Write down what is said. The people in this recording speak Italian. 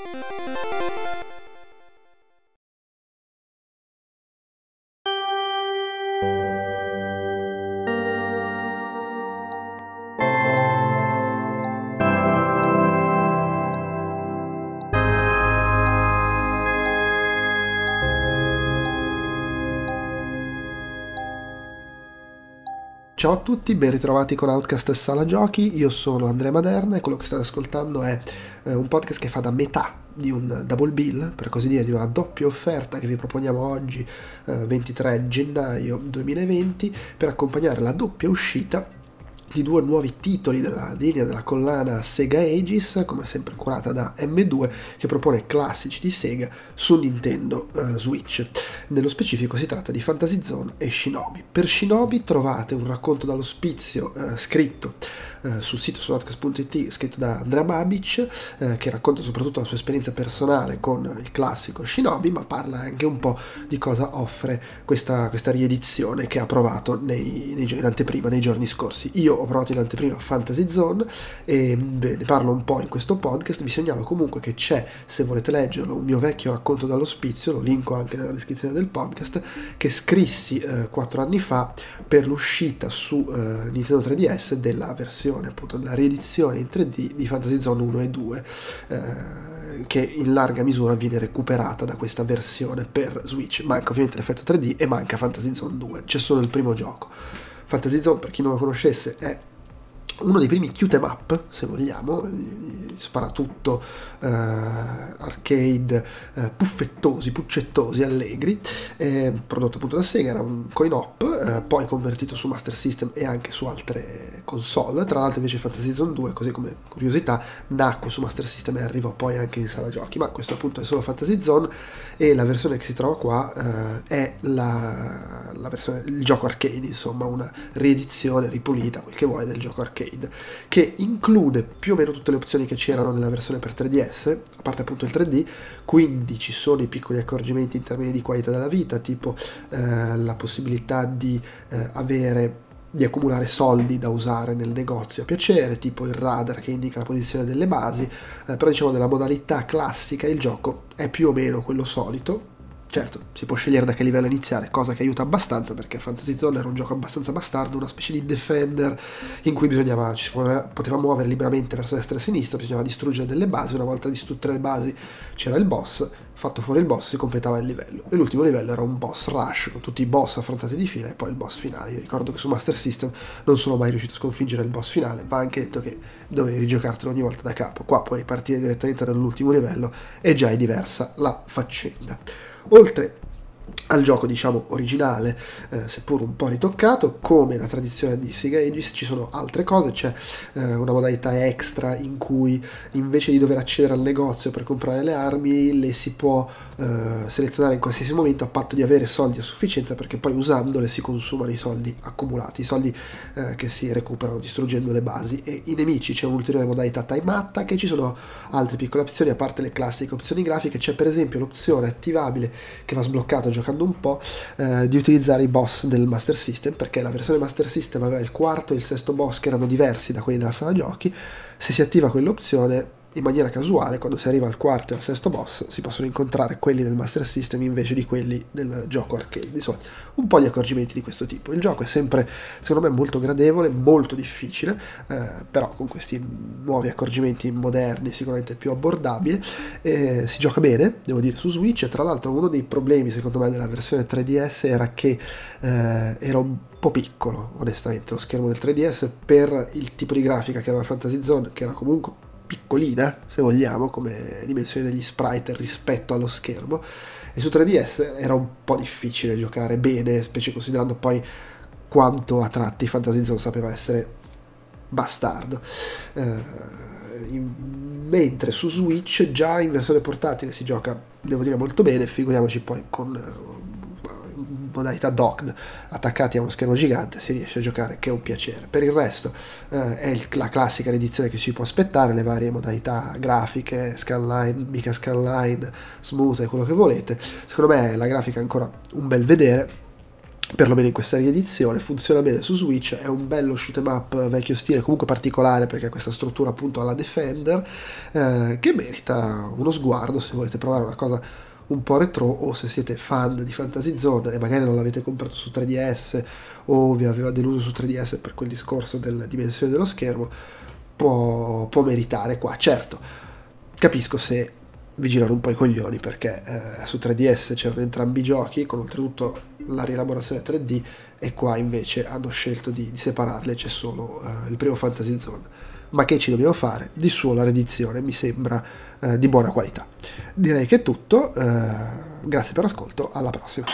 Thank you. Ciao a tutti, ben ritrovati con Outcast e Sala Giochi, io sono Andrea Maderna e quello che state ascoltando è eh, un podcast che fa da metà di un double bill, per così dire, di una doppia offerta che vi proponiamo oggi, eh, 23 gennaio 2020, per accompagnare la doppia uscita di due nuovi titoli della linea della collana Sega Aegis, come sempre curata da M2, che propone classici di Sega su Nintendo uh, Switch. Nello specifico si tratta di Fantasy Zone e Shinobi. Per Shinobi trovate un racconto dall'ospizio uh, scritto uh, sul sito sull'outcast.it scritto da Andrea Babic, che racconta soprattutto la sua esperienza personale con il classico Shinobi, ma parla anche un po' di cosa offre questa, questa riedizione che ha provato nei, nei, in anteprima nei giorni scorsi. Io ho provato in anteprima Fantasy Zone e beh, ne parlo un po' in questo podcast, vi segnalo comunque che c'è, se volete leggerlo, un mio vecchio racconto dall'ospizio, lo linko anche nella descrizione del podcast, che scrissi eh, 4 anni fa per l'uscita su eh, Nintendo 3DS della versione, appunto, della riedizione in 3D di Fantasy Zone 1 e 2. Eh, che in larga misura viene recuperata da questa versione per Switch. Manca ovviamente l'effetto 3D e manca Fantasy Zone 2, c'è solo il primo gioco. Fantasy Zone, per chi non lo conoscesse, è uno dei primi Qt up, se vogliamo, sparatutto eh, arcade eh, puffettosi, puccettosi, allegri, eh, prodotto appunto da Sega, era un coin op, eh, poi convertito su Master System e anche su altre console, tra l'altro invece Fantasy Zone 2, così come curiosità, nacque su Master System e arrivò poi anche in sala giochi, ma questo appunto è solo Fantasy Zone e la versione che si trova qua eh, è la, la versione, il gioco arcade, insomma una riedizione ripulita, quel che vuoi, del gioco arcade Arcade, che include più o meno tutte le opzioni che c'erano nella versione per 3DS, a parte appunto il 3D, quindi ci sono i piccoli accorgimenti in termini di qualità della vita, tipo eh, la possibilità di eh, avere di accumulare soldi da usare nel negozio a piacere, tipo il radar che indica la posizione delle basi, eh, però diciamo nella modalità classica il gioco è più o meno quello solito, Certo, si può scegliere da che livello iniziare, cosa che aiuta abbastanza perché Fantasy Zone era un gioco abbastanza bastardo, una specie di defender in cui bisognava, ci poteva muovere liberamente verso destra e sinistra, bisognava distruggere delle basi, una volta distrutte le basi c'era il boss, fatto fuori il boss si completava il livello e l'ultimo livello era un boss rush con tutti i boss affrontati di fila e poi il boss finale. Io ricordo che su Master System non sono mai riuscito a sconfiggere il boss finale, va anche detto che dovevi rigiocartelo ogni volta da capo, qua puoi ripartire direttamente dall'ultimo livello e già è diversa la faccenda. Oltre al gioco diciamo originale, eh, seppur un po' ritoccato, come la tradizione di Sega Aegis ci sono altre cose, c'è eh, una modalità extra in cui invece di dover accedere al negozio per comprare le armi le si può eh, selezionare in qualsiasi momento a patto di avere soldi a sufficienza perché poi usandole si consumano i soldi accumulati, i soldi eh, che si recuperano distruggendo le basi. E i nemici c'è un'ulteriore modalità time attack e ci sono altre piccole opzioni a parte le classiche opzioni grafiche, c'è per esempio l'opzione attivabile che va sbloccata giocando cercando un po' eh, di utilizzare i boss del Master System perché la versione Master System aveva il quarto e il sesto boss che erano diversi da quelli della sala giochi. Se si attiva quell'opzione in maniera casuale, quando si arriva al quarto e al sesto boss, si possono incontrare quelli del Master System invece di quelli del gioco arcade. Insomma, un po' di accorgimenti di questo tipo. Il gioco è sempre, secondo me, molto gradevole, molto difficile, eh, però con questi nuovi accorgimenti moderni sicuramente più abbordabile. Eh, si gioca bene, devo dire, su Switch. E tra l'altro uno dei problemi, secondo me, della versione 3DS era che eh, era un po' piccolo, onestamente, lo schermo del 3DS per il tipo di grafica che aveva Fantasy Zone, che era comunque piccolina, se vogliamo, come dimensione degli sprite rispetto allo schermo. E su 3DS era un po' difficile giocare bene, specie considerando poi quanto a tratti Fantasy Zone sapeva essere bastardo. Eh, in, mentre su Switch già in versione portatile si gioca, devo dire, molto bene, figuriamoci poi con modalità docked attaccati a uno schermo gigante si riesce a giocare che è un piacere. Per il resto eh, è il, la classica edizione che si può aspettare le varie modalità grafiche scanline mica scanline smooth e quello che volete. Secondo me la grafica è ancora un bel vedere perlomeno in questa riedizione, funziona bene su Switch, è un bello shoot 'em up vecchio stile, comunque particolare perché ha questa struttura appunto alla Defender, eh, che merita uno sguardo se volete provare una cosa un po' retro o se siete fan di Fantasy Zone e magari non l'avete comprato su 3DS o vi aveva deluso su 3DS per quel discorso della dimensione dello schermo, può, può meritare qua. Certo, capisco se vi girano un po' i coglioni perché eh, su 3DS c'erano entrambi i giochi con oltretutto la rielaborazione 3D e qua invece hanno scelto di, di separarle, c'è solo eh, il primo Fantasy Zone. Ma che ci dobbiamo fare? Di suo la riedizione mi sembra eh, di buona qualità. Direi che è tutto, eh, grazie per l'ascolto, alla prossima.